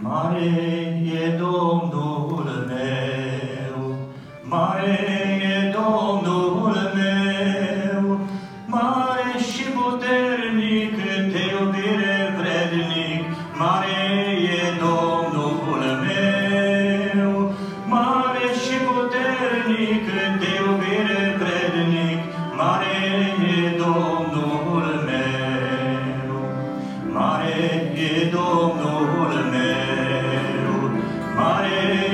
Mare e Domnul meu, mare e Domnul meu, mare și puternic, te iubire vrednic, mare e Domnul meu, mare și puternic,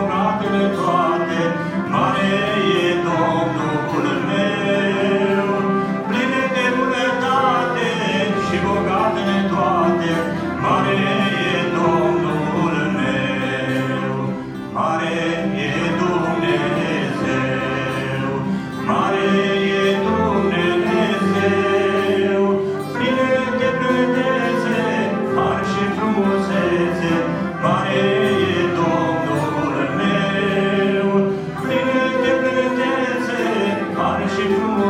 îmbracă-le toate, mare e meu. Pline de bunătate și bogate toate, mare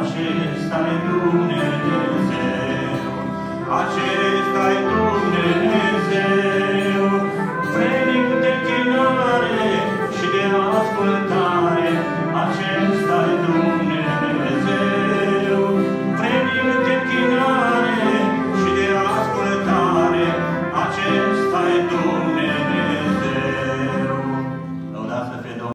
acesta-i Dumnezeu, acesta-i Dumnezeu, venic de chinare și de ascultare, acesta-i Dumnezeu, venic de chinare și de ascultare, acesta-i Dumnezeu.